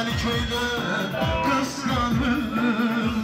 seni köyde kıskanır